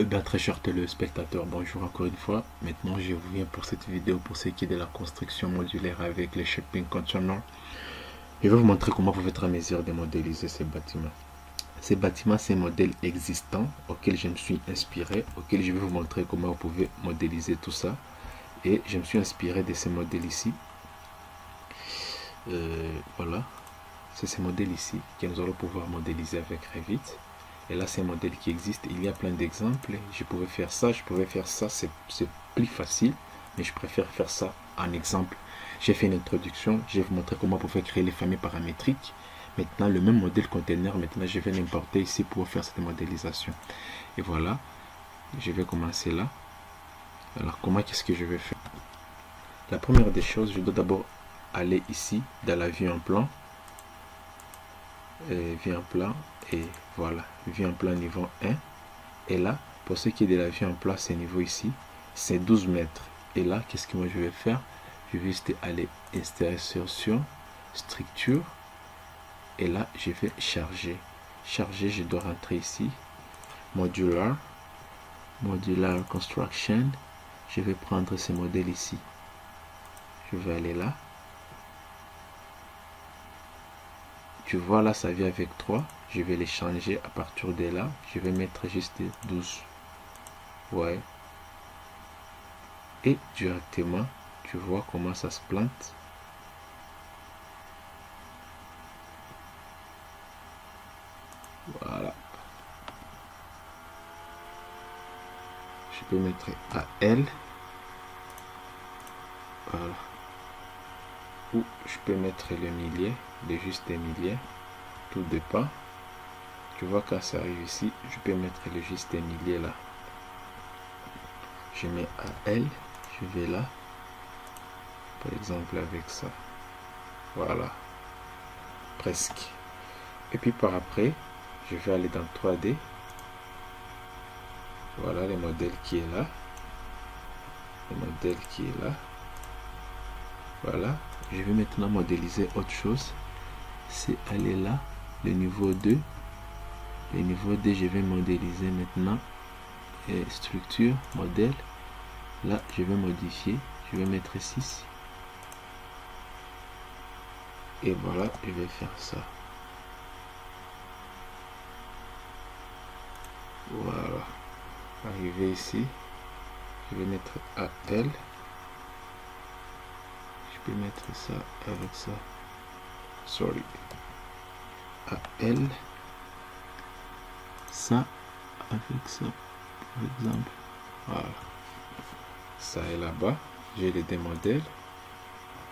Eh bien, très cher téléspectateur, bonjour encore une fois. Maintenant, je viens pour cette vidéo pour ce qui est de la construction modulaire avec les shipping containers. Je vais vous montrer comment vous faites à mesure de modéliser ces bâtiments. Ces bâtiments, c'est un modèle existant auquel je me suis inspiré, auquel je vais vous montrer comment vous pouvez modéliser tout ça. Et je me suis inspiré de ces modèles ici. Euh, voilà, c'est ces modèles ici que nous allons pouvoir modéliser avec Revit. Et là, c'est un modèle qui existe. Il y a plein d'exemples. Je pouvais faire ça, je pouvais faire ça. C'est plus facile. Mais je préfère faire ça en exemple. J'ai fait une introduction. Je vais vous montrer comment vous pouvez créer les familles paramétriques. Maintenant, le même modèle container, maintenant, je vais l'importer ici pour faire cette modélisation. Et voilà. Je vais commencer là. Alors, comment qu'est-ce que je vais faire? La première des choses, je dois d'abord aller ici, dans la vue en plan. Et vue en plan. Et voilà, vue en plan niveau 1. Et là, pour ce qui est de la vue en plan, c'est niveau ici, c'est 12 mètres. Et là, qu'est-ce que moi je vais faire? Je vais juste aller insertion, structure. Et là, je vais charger. Charger, je dois rentrer ici. Modular. Modular Construction. Je vais prendre ce modèle ici. Je vais aller là. Tu vois là, ça vient avec 3 je vais les changer à partir de là. Je vais mettre juste 12 ouais. Et directement tu vois comment ça se plante. Voilà. Je peux mettre à L ou je peux mettre le millier de juste des milliers tout dépend. Tu vois quand ça arrive ici je peux mettre le juste millier là. Je mets à L je vais là. Par exemple avec ça. Voilà. Presque. Et puis par après je vais aller dans 3D voilà le modèle qui est là. Le modèle qui est là voilà. Je vais maintenant modéliser autre chose. C'est aller là le niveau 2 le niveau 2 je vais modéliser maintenant. Et structure modèle. Là je vais modifier. Je vais mettre 6 et voilà je vais faire ça. Voilà. Arriver ici. Je vais mettre AL mettre ça avec ça. Sorry. AL ça avec ça par exemple. Voilà. Ça est là-bas. J'ai les deux modèles.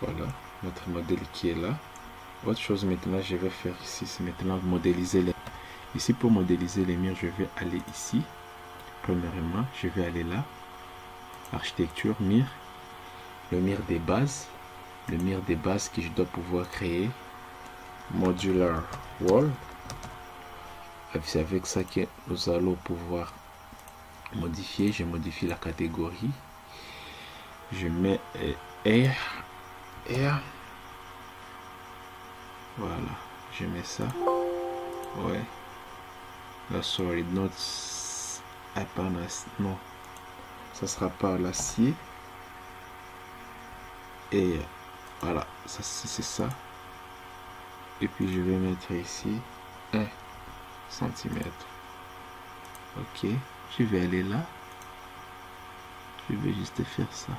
Voilà. Notre modèle qui est là. Autre chose maintenant je vais faire ici c'est maintenant modéliser les ici pour modéliser les murs je vais aller ici. Premièrement je vais aller là. Architecture mur. Le mur des bases le mur des bases que je dois pouvoir créer. Modular wall. C'est avec ça que nous allons pouvoir modifier. Je modifie la catégorie. Je mets air air voilà. Je mets ça. Ouais. No, sorry not non. Ça sera par l'acier. Et voilà ça c'est ça. Et puis je vais mettre ici un centimètres ok je vais aller là. Je vais juste faire ça.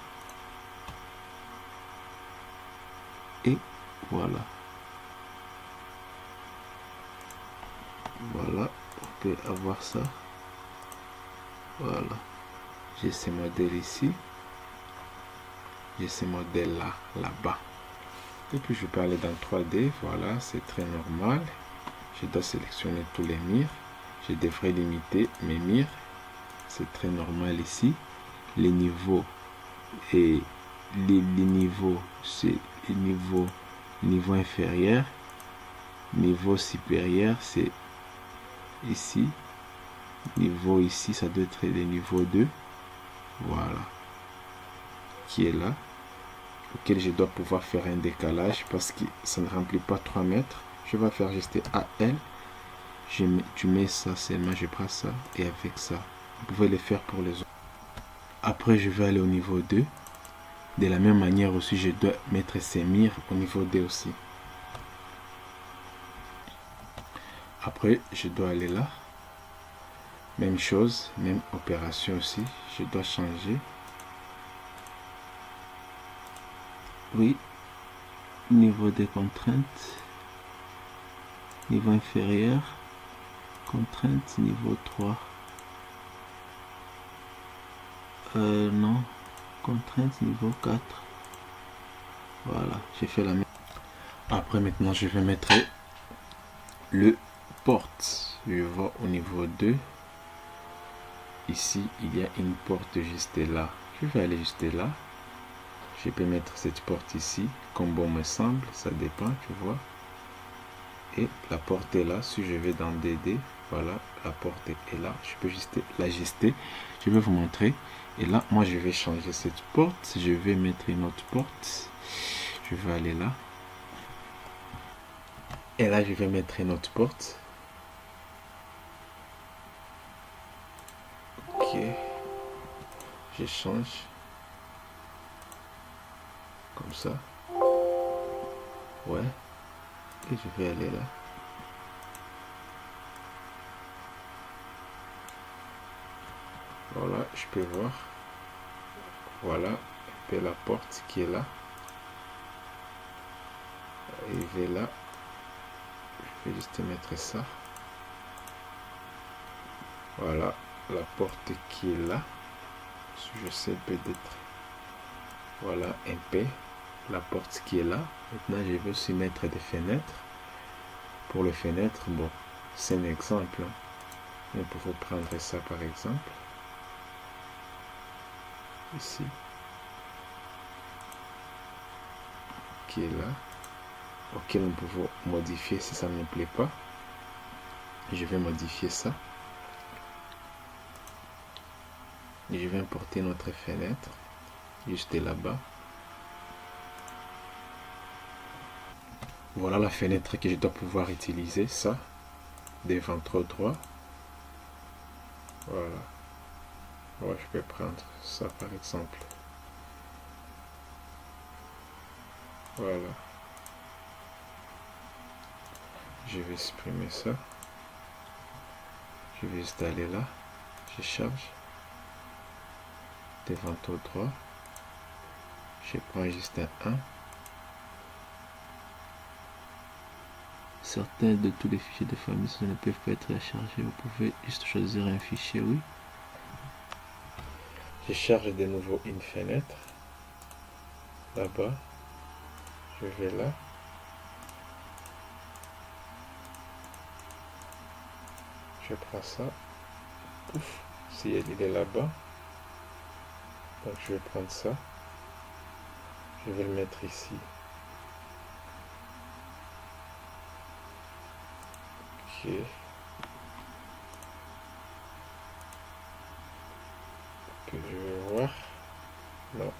Et voilà. Voilà on peut avoir ça. Voilà. J'ai ce modèle ici. J'ai ce modèle là là bas et puis je peux aller dans 3d voilà c'est très normal. Je dois sélectionner tous les murs. Je devrais limiter mes murs. C'est très normal ici. Les niveaux et les, niveaux c'est le niveau niveau inférieur. Niveau supérieur c'est ici. Niveau ici ça doit être le niveau 2 voilà. Qui est là auquel je dois pouvoir faire un décalage parce que ça ne remplit pas 3 mètres je vais faire juste AL tu mets ça seulement je prends ça et avec ça Vous pouvez les faire pour les autres. Après, je vais aller au niveau 2. De la même manière aussi, je dois mettre ces murs au niveau 2 aussi. Après, je dois aller là. Même chose, même opération aussi. Je dois changer. Oui. Niveau des contraintes. Niveau inférieur. Contrainte niveau 3. Euh, non. Contrainte niveau 4. Voilà, j'ai fait la même. Après, maintenant, je vais mettre le porte. Je vois au niveau 2. Ici, il y a une porte juste là. Je vais aller juste là. Je peux mettre cette porte ici, comme bon me semble. Ça dépend, tu vois. Et la porte est là. Si je vais dans DD, voilà, la porte est là. Je peux juste l'ajuster. Je vais vous montrer. Et là, moi, je vais changer cette porte. Je vais mettre une autre porte. Je vais aller là. Et là, je vais mettre une autre porte. Ok. Je change. Comme ça. Ouais. Et je vais aller là. Voilà, je peux voir. Voilà, peu la porte qui est là. Arriver là. Je vais juste mettre ça. Voilà, la porte qui est là. Je sais peut-être. Voilà, un peu la porte qui est là. Maintenant, je vais aussi mettre des fenêtres. Pour les fenêtres, bon, c'est un exemple. On peut prendre ça par exemple ici qui est là ok nous pouvons modifier si ça ne me plaît pas je vais modifier ça je vais importer notre fenêtre juste là-bas voilà la fenêtre que je dois pouvoir utiliser ça devant trop droit voilà je vais prendre ça par exemple. Voilà. Je vais supprimer ça. Je vais installer là. Je charge. Devant au droit. Je prends juste un 1. Certains de tous les fichiers de famille ne peuvent pas être chargés. Vous pouvez juste choisir un fichier, oui. Je charge de nouveau une fenêtre. Là-bas. Je vais là. Je prends ça. Ouf. Si elle est là-bas. Donc je vais prendre ça. Je vais le mettre ici. Ok. je vais voir. Non,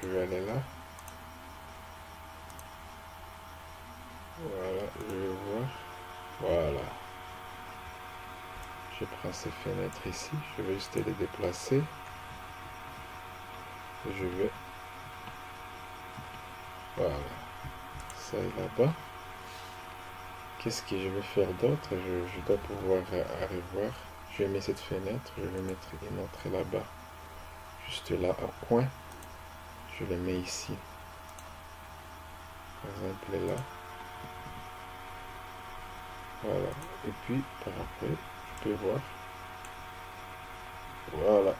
je vais aller là. Voilà, je vais voir. Voilà. Je prends ces fenêtres ici. Je vais juste les déplacer. Je vais. Voilà. Ça est là-bas. Qu'est-ce que je vais faire d'autre? Je, dois pouvoir aller voir. Je mettre cette fenêtre. Je vais mettre une autre là-bas. Juste là à coin je le mets ici. Par exemple là. Voilà. Et puis par après je peux voir. Voilà.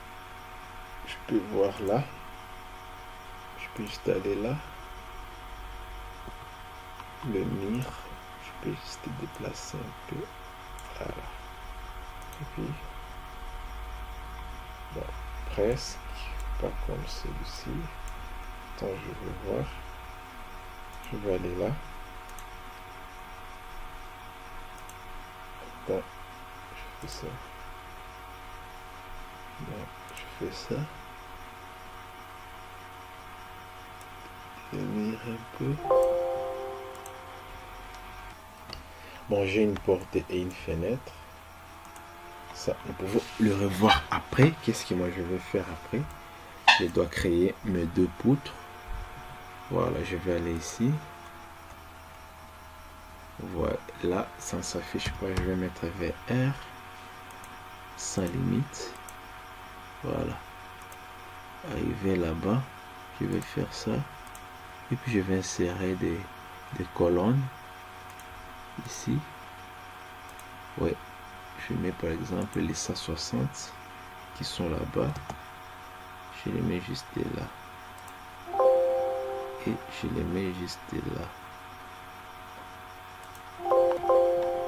Je peux voir là. Je peux juste aller là. Le mire je peux juste déplacer un peu voilà et puis bon presque pas comme celui-ci. Attends, je vais voir. Je vais aller là. Attends, je fais ça. je fais ça. Venir un peu. Bon, j'ai une porte et une fenêtre. Ça, nous pouvons le revoir après. Qu'est-ce que moi je vais faire après? Je dois créer mes deux poutres. Voilà, je vais aller ici. Voilà, ça s'affiche pas. Je vais mettre VR. Sans limite. Voilà. Arriver là-bas. Je vais faire ça. Et puis je vais insérer des colonnes. Ici. Ouais. Je mets par exemple les 160 qui sont là-bas. Je les mets juste là. Et je les mets juste là.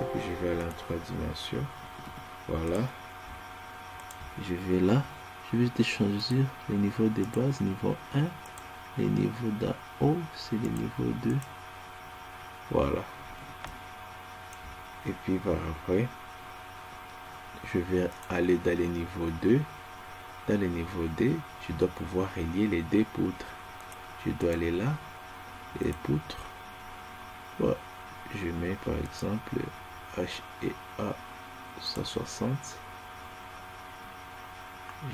Et puis je vais aller en trois dimensions. Voilà. Je vais là. Je vais choisir le niveau de base, niveau 1. Le niveau d'en haut, c'est le niveau 2. Voilà. Et puis par après, je vais aller dans le niveau 2. Dans le niveau 2, je dois pouvoir relier les deux poutres. Je dois aller là, les poutres. Je mets par exemple H et A 160.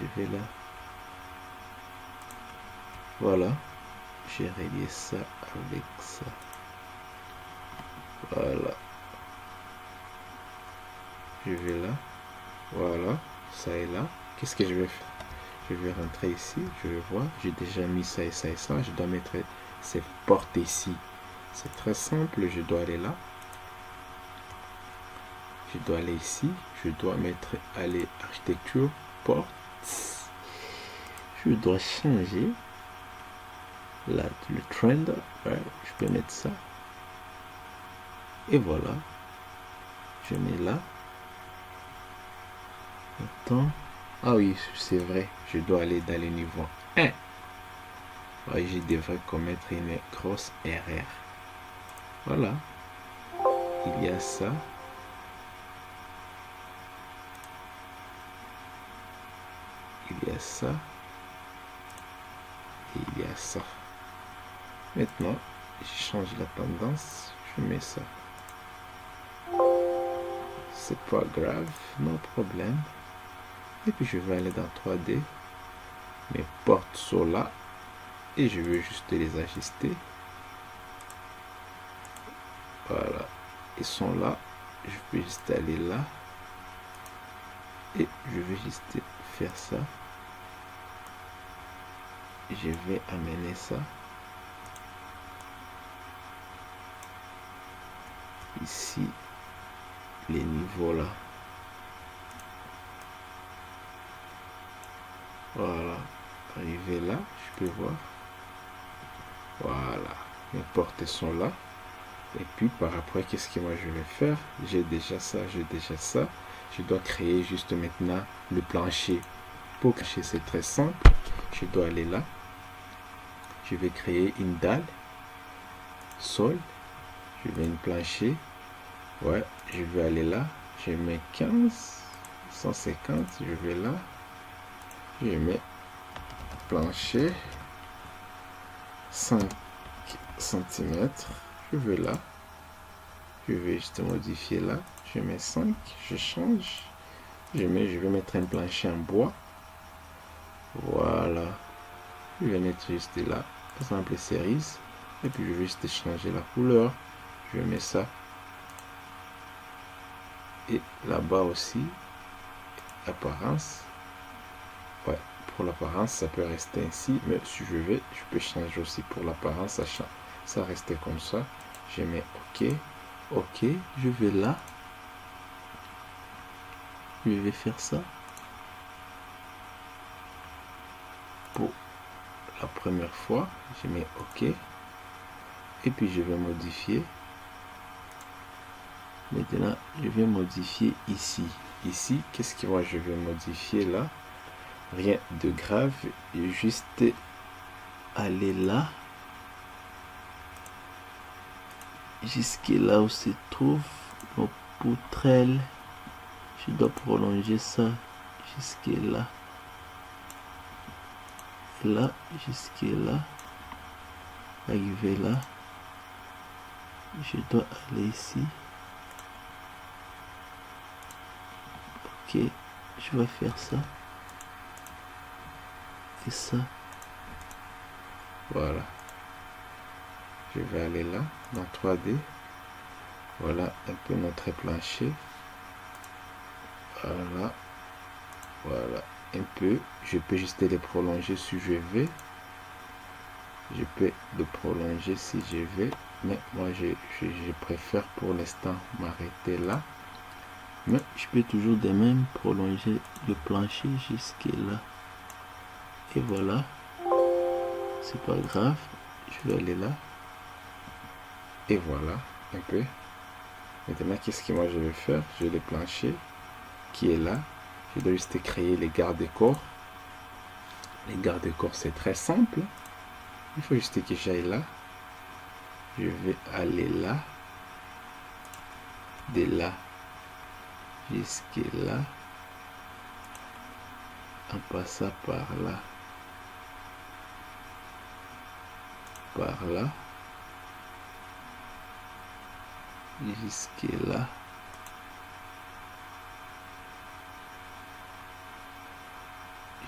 Je vais là. Voilà. J'ai relié ça avec ça. Voilà. Je vais là. Voilà. Ça est là. Qu'est-ce que je vais faire? Je vais rentrer ici. Je vais voir. J'ai déjà mis ça et ça et ça. Je dois mettre ces portes ici. C'est très simple. Je dois aller là. Je dois aller ici. Je dois mettre aller architecture porte. Je dois changer là le trend je peux mettre ça et voilà je mets là attends. Ah oui c'est vrai je dois aller dans le niveau 1 ouais, je devrais commettre une grosse erreur. Voilà. Il y a ça. Il y a ça. Il y a ça. Maintenant, je change la tendance, je mets ça. C'est pas grave, non problème. Et puis je vais aller dans 3D. Mes portes sont là. Et je veux juste les ajuster. Voilà. Ils sont là. Je peux juste aller là. Et je vais juste faire ça. Je vais amener ça. ici les niveaux là voilà. Arriver là je peux voir. Voilà. Mes portes sont là. Et puis par après qu'est-ce que moi je vais faire? J'ai déjà ça j'ai déjà ça. Je dois créer juste maintenant le plancher. Pour cacher c'est très simple. Je dois aller là. Je vais créer une dalle. Sol. Je vais une plancher. Ouais je vais aller là. Je mets 15 150 je vais là je mets plancher 5 cm je vais là. Je vais juste modifier là. Je mets 5 je change. Je mets je vais mettre un plancher en bois. Voilà. Je vais mettre juste là. Par exemple cerise. Et puis je vais juste changer la couleur. Je mets ça. Et là-bas aussi apparence pour l'apparence ça peut rester ainsi mais si je vais je peux changer aussi pour l'apparence ça, ça restait comme ça. Je mets ok ok je vais là. Je vais faire ça. Pour la première fois je mets ok. Et puis je vais modifier. Maintenant, je vais modifier ici. Ici, qu'est-ce que moi je vais modifier là? Rien de grave. Juste aller là. Jusque là où se trouve nos poutrelles. Je dois prolonger ça jusque là. Là, jusque là. Arriver là. Je dois aller ici. je vais faire ça ça. Voilà. Je vais aller là dans 3D voilà un peu notre plancher. Voilà. Voilà un peu. Je peux juste les prolonger si je veux. Je peux le prolonger si je veux. Mais moi je, je, préfère pour l'instant m'arrêter là. Mais je peux toujours de même prolonger le plancher jusque là et voilà. C'est pas grave. Je vais aller là. Et voilà un peu. Maintenant qu'est-ce que moi je vais faire? J'ai le plancher. Qui est là? Je dois juste créer les garde-corps. Les garde-corps c'est très simple. Il faut juste que j'aille là. Je vais aller là. De là jusque là. En passant par là par là. Jusque là.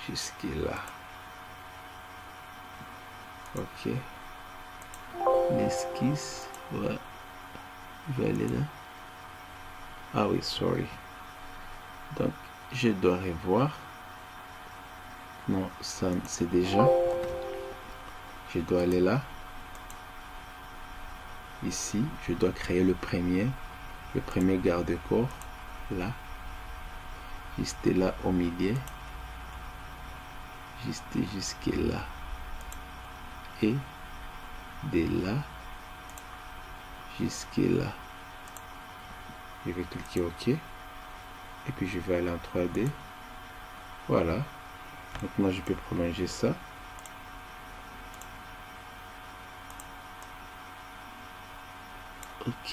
Jusque là. Ok. L'esquisse je vais aller là. Ah oui sorry. Donc je dois revoir. Non ça c'est déjà. Je dois aller là ici je dois créer le premier le premier garde-corps là. Juste là au milieu. Juste jusque là. Et de là jusque là. Je vais cliquer ok. Et puis je vais aller en 3d voilà. Maintenant je peux prolonger ça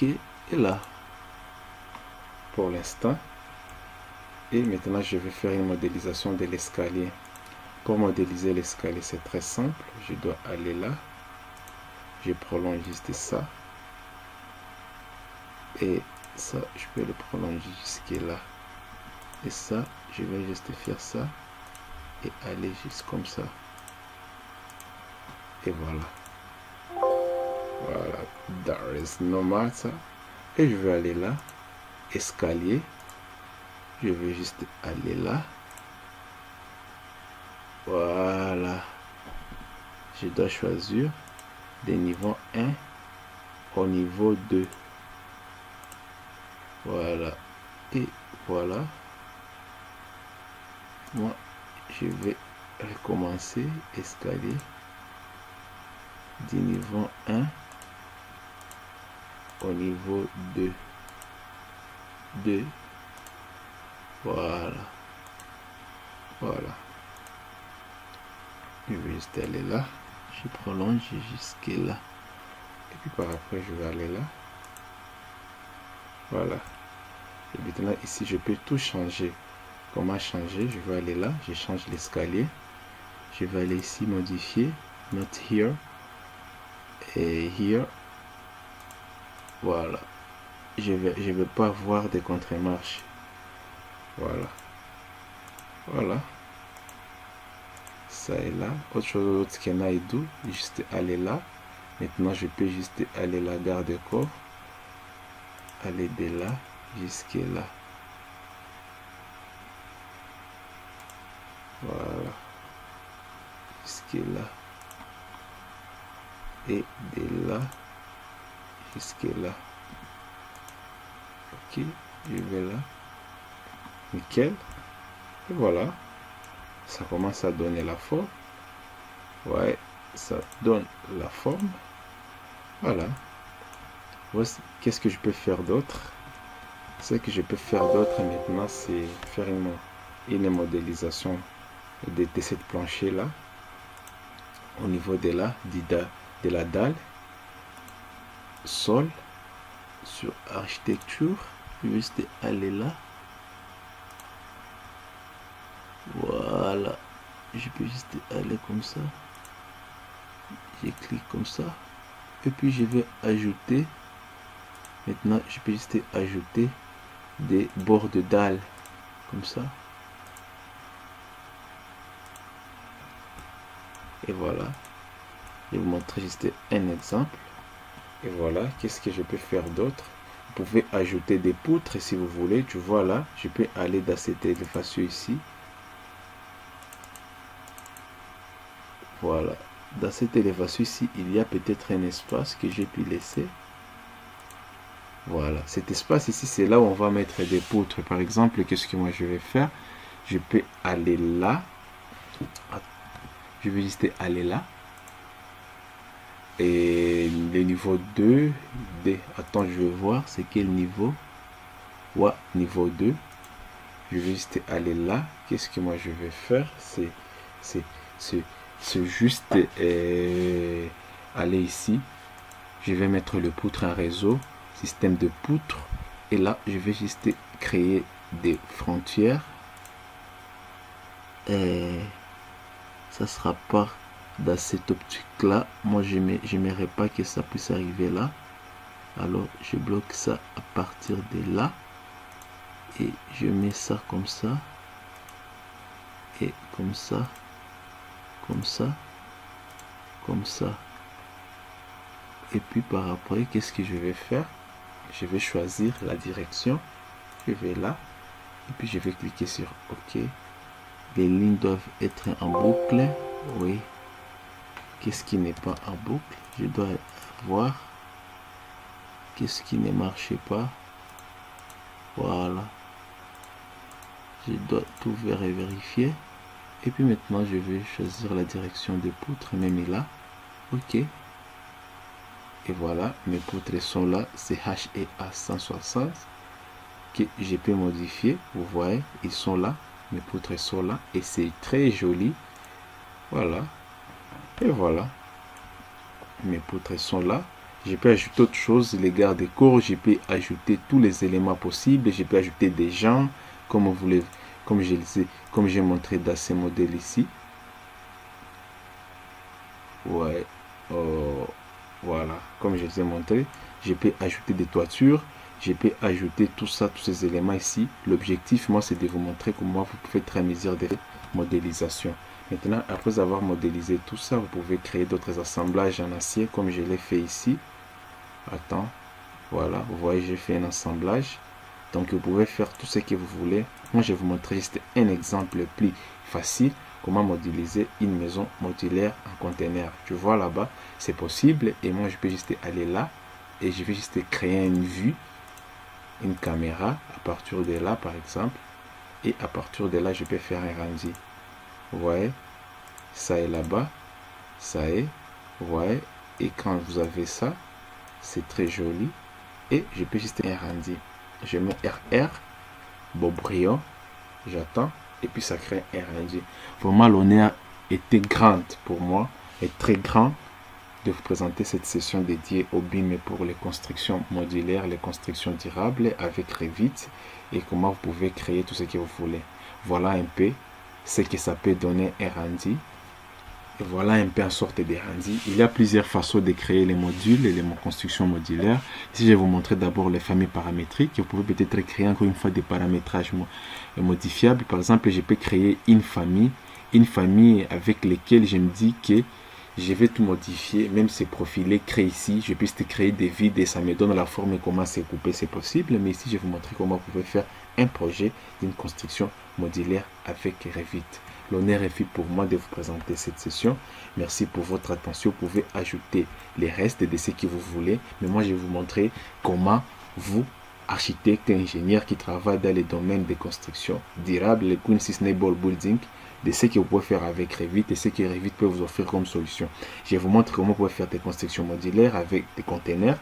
et là. Pour l'instant. Et maintenant je vais faire une modélisation de l'escalier. Pour modéliser l'escalier c'est très simple. Je dois aller là. Je prolonge juste ça. Et ça je peux le prolonger jusqu'à là. Et ça je vais juste faire ça. Et aller juste comme ça. Et voilà voilà. There is no et je vais aller là. Escalier. Je vais juste aller là. Voilà. Je dois choisir des niveaux 1 au niveau 2 voilà. Et voilà. Moi je vais recommencer. Escalier. Du niveau 1 au niveau 2 2 voilà voilà. Je vais juste aller là je prolonge jusque là. Et puis par après je vais aller là. Voilà. Et maintenant ici je peux tout changer. Comment changer? Je vais aller là je change l'escalier. Je vais aller ici modifier not here. Et here voilà. Je je vais pas voir des contre-marches. Voilà. Voilà. Ça est là. Autre chose d'autre qu'on a do juste aller là. Maintenant je peux juste aller la garde corps. Aller de là jusque là. Voilà. Jusque là. Et de là jusque là? Ok je vais là. Nickel. Et voilà. Ça commence à donner la forme. Ouais ça donne la forme. Voilà. Qu'est-ce que je peux faire d'autre? Ce que je peux faire d'autre maintenant c'est faire une, une modélisation de, de cette plancher là au niveau de la, de la dalle sol sur architecture université aller là voilà je peux juste aller comme ça. Je comme ça. Et puis je vais ajouter. Maintenant je peux juste ajouter des bords de dalle comme ça. Et voilà. Je vais vous montrer juste un exemple. Et voilà, qu'est-ce que je peux faire d'autre? Vous pouvez ajouter des poutres si vous voulez. Tu vois là, je peux aller dans cette élévation ici. Voilà. Dans cette élévation ici, il y a peut-être un espace que j'ai pu laisser. Voilà. Cet espace ici, c'est là où on va mettre des poutres. Par exemple, qu'est-ce que moi je vais faire? Je peux aller là. Je vais juste aller là. Et le niveau 2, D. Attends, je vais voir, c'est quel niveau Ouais, niveau 2. Je vais juste aller là. Qu'est-ce que moi je vais faire? C'est c'est juste euh, aller ici. Je vais mettre le poutre en réseau, système de poutre. Et là, je vais juste créer des frontières. Et ça sera pas dans cette optique là moi je n'aimerais pas que ça puisse arriver là. Alors je bloque ça à partir de là et je mets ça comme ça et comme ça comme ça comme ça. Et puis par après qu'est-ce que je vais faire? Je vais choisir la direction. Je vais là et puis je vais cliquer sur ok. Les lignes doivent être en boucle. Oui Qu'est-ce qui n'est pas en boucle? Je dois voir. Qu'est-ce qui ne marchait pas? Voilà. Je dois tout vérifier. Et puis maintenant, je vais choisir la direction de poutres, même là. OK. Et voilà, mes poutres sont là. C'est HEA 160 que je peux modifier. Vous voyez, ils sont là. Mes poutres sont là. Et c'est très joli. Voilà. Et voilà. Mes poutres sont là. Je peux ajouter autre chose, les gardes corps. Je peux ajouter tous les éléments possibles. Je peux ajouter des gens, comme vous voulez, comme je comme j'ai montré dans ces modèles ici. Ouais. Oh, voilà. Comme je les ai montré, je peux ajouter des toitures. Je peux ajouter tout ça, tous ces éléments ici. L'objectif, moi, c'est de vous montrer comment vous pouvez faire mesure de modélisation. Maintenant, après avoir modélisé tout ça, vous pouvez créer d'autres assemblages en acier comme je l'ai fait ici. Attends, voilà, vous voyez, j'ai fait un assemblage. Donc, vous pouvez faire tout ce que vous voulez. Moi, je vais vous montrer juste un exemple plus facile. Comment modéliser une maison modulaire en conteneur. Tu vois là-bas, c'est possible. Et moi, je peux juste aller là. Et je vais juste créer une vue, une caméra à partir de là, par exemple. Et à partir de là, je peux faire un rendu. Vous voyez Ça est là-bas. Ça est. Vous voyez Et quand vous avez ça, c'est très joli. Et je peux juste rendu. Je mets RR, brillant j'attends, et puis ça crée un rendu. Vraiment, l'honneur était grande pour moi, et très grand de vous présenter cette session dédiée au BIM pour les constructions modulaires, les constructions durables avec Revit et comment vous pouvez créer tout ce que vous voulez. Voilà un peu ce que ça peut donner un rendu. Et voilà un peu en sorte de rendu. Il y a plusieurs façons de créer les modules et les constructions modulaires. Ici, je vais vous montrer d'abord les familles paramétriques. Vous pouvez peut-être créer encore une fois des paramétrages modifiables. Par exemple, je peux créer une famille, une famille avec lesquelles je me dis que je vais tout modifier, même ces profilés créés ici, je peux créer des vides et ça me donne la forme et comment c'est coupé, c'est possible. Mais ici, je vais vous montrer comment vous pouvez faire un projet d'une construction modulaire avec Revit. L'honneur est fait pour moi de vous présenter cette session. Merci pour votre attention. Vous pouvez ajouter les restes de ce que vous voulez. Mais moi, je vais vous montrer comment vous, architecte et ingénieur qui travaillent dans les domaines de construction durable, les Queen Sustainable Building, de ce que vous pouvez faire avec Revit et ce que Revit peut vous offrir comme solution. Je vous montre comment vous pouvez faire des constructions modulaires avec des containers.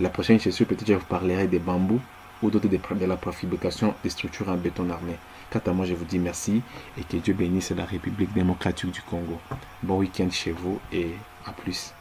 La prochaine session, peut-être je vous parlerai des bambous ou d'autres de la préfabrication des structures en béton armé. Quant à moi, je vous dis merci et que Dieu bénisse la République démocratique du Congo. Bon week-end chez vous et à plus.